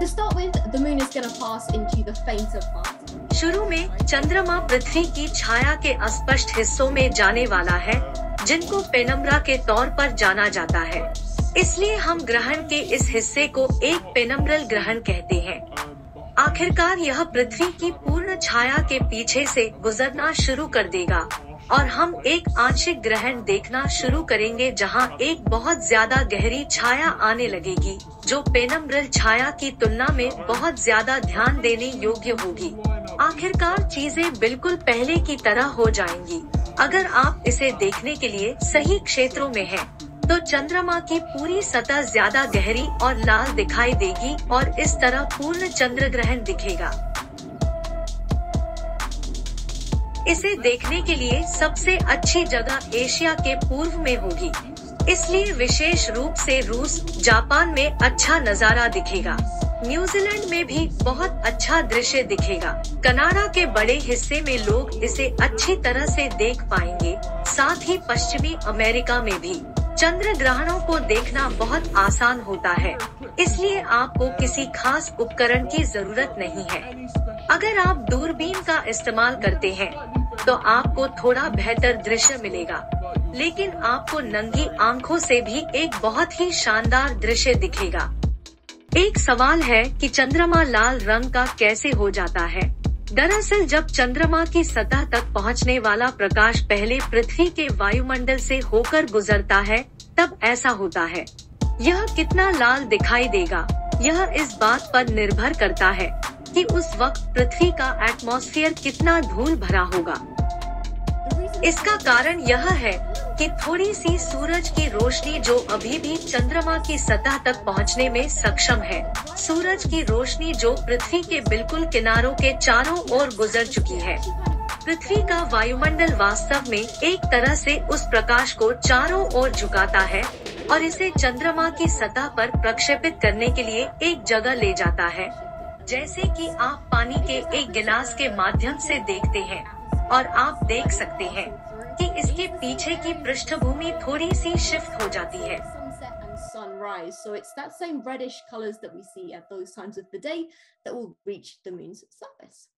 To start with, the moon is going to pass into the fainter part. शुरू में चंद्रमा पृथ्वी की छाया के अस्पष्ट हिस्सों में जाने वाला है जिनको पेनम्बरा के तौर पर जाना जाता है। इसलिए हम ग्रहण के इस हिस्से को एक पेनम्ब्रल ग्रहण कहते हैं। आखिरकार यह पृथ्वी की पूर्ण छाया के पीछे से गुजरना शुरू कर देगा और हम एक आंशिक ग्रहण देखना शुरू करेंगे जहाँ एक बहुत ज़्यादा गहरी छाया आने लगेगी। जो पेनम्ब्रल छाया की तुलना में बहुत ज़्यादा ध्यान देने योग्य होगी। आखिरकार चीज़ें बिल्कुल पहले की तरह हो जाएँगी। अगर आप इसे देखने के लिए सही क्षेत्रों में हैं, तो चंद्रमा की पूरी सतह ज़्यादा गहरी और लाल दिखाई देगी और इस तरह पूर्ण चंद्र ग्रहण दिखेगा। इसे देखने के लिए सबसे अच्छी जगह एशिया के पूर्व में होगी। इसलिए विशेष रूप से रूस जापान में अच्छा नज़ारा दिखेगा। न्यूजीलैंड में भी बहुत अच्छा दृश्य दिखेगा। कनाडा के बड़े हिस्से में लोग इसे अच्छी तरह से देख पाएँगे, साथ ही पश्चिमी अमेरिका में भी। चंद्र ग्रहणों को देखना बहुत आसान होता है, इसलिए आपको किसी खास उपकरण की ज़रूरत नहीं है। अगर आप दूरबीन का इस्तेमाल करते हैं तो आपको थोड़ा बेहतर दृश्य मिलेगा। लेकिन आपको नंगी आँखों से भी एक बहुत ही शानदार दृश्य दिखेगा। एक सवाल है कि चंद्रमा लाल रंग का कैसे हो जाता है? दरअसल जब चंद्रमा की सतह तक पहुँचने वाला प्रकाश पहले पृथ्वी के वायुमंडल से होकर गुजरता है, तब ऐसा होता है। यह कितना लाल दिखाई देगा? यह इस बात पर निर्भर करता है कि उस वक्त पृथ्वी का एटमॉस्फेयर कितना धूल भरा होगा। इसका कारण यह है कि थोड़ी सी सूरज की रोशनी जो अभी भी चंद्रमा की सतह तक पहुँचने में सक्षम है। सूरज की रोशनी जो पृथ्वी के बिल्कुल किनारों के चारों ओर गुजर चुकी है। पृथ्वी का वायुमंडल वास्तव में एक तरह से उस प्रकाश को चारों ओर झुकाता है और इसे चंद्रमा की सतह पर प्रक्षेपित करने के लिए एक जगह ले जाता है। जैसे कि आप पानी के एक गिलास के माध्यम से देखते हैं और आप देख सकते हैं। कि इसके पीछे की पृष्ठभूमि थोड़ी सी शिफ्ट हो जाती है sunrise. So it's that same reddish colors that we see at those times of the day that will reach the moon's surface.